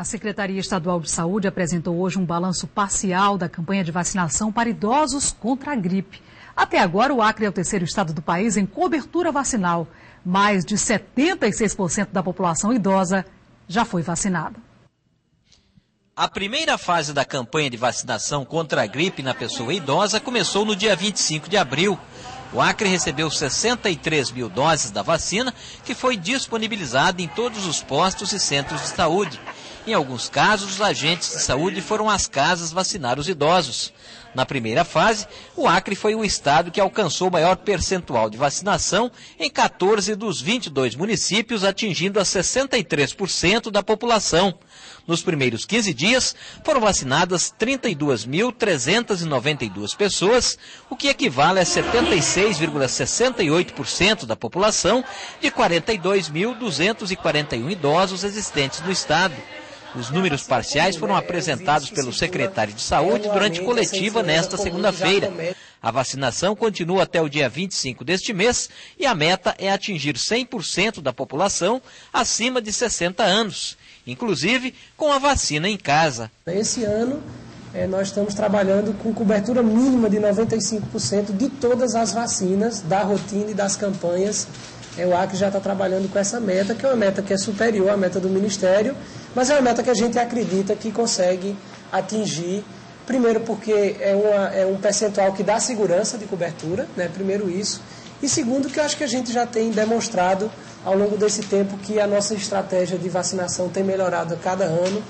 A Secretaria Estadual de Saúde apresentou hoje um balanço parcial da campanha de vacinação para idosos contra a gripe. Até agora, o Acre é o terceiro estado do país em cobertura vacinal. Mais de 76% da população idosa já foi vacinada. A primeira fase da campanha de vacinação contra a gripe na pessoa idosa começou no dia 25 de abril. O Acre recebeu 63 mil doses da vacina, que foi disponibilizada em todos os postos e centros de saúde. Em alguns casos, os agentes de saúde foram às casas vacinar os idosos. Na primeira fase, o Acre foi o estado que alcançou o maior percentual de vacinação em 14 dos 22 municípios, atingindo a 63% da população. Nos primeiros 15 dias, foram vacinadas 32.392 pessoas, o que equivale a 76,68% da população de 42.241 idosos existentes no estado. Os números parciais foram apresentados pelo secretário de Saúde durante coletiva nesta segunda-feira. A vacinação continua até o dia 25 deste mês e a meta é atingir 100% da população acima de 60 anos, inclusive com a vacina em casa. Esse ano é, nós estamos trabalhando com cobertura mínima de 95% de todas as vacinas da rotina e das campanhas. É, o Acre já está trabalhando com essa meta, que é uma meta que é superior à meta do Ministério mas é uma meta que a gente acredita que consegue atingir, primeiro porque é, uma, é um percentual que dá segurança de cobertura, né? primeiro isso, e segundo que eu acho que a gente já tem demonstrado ao longo desse tempo que a nossa estratégia de vacinação tem melhorado a cada ano.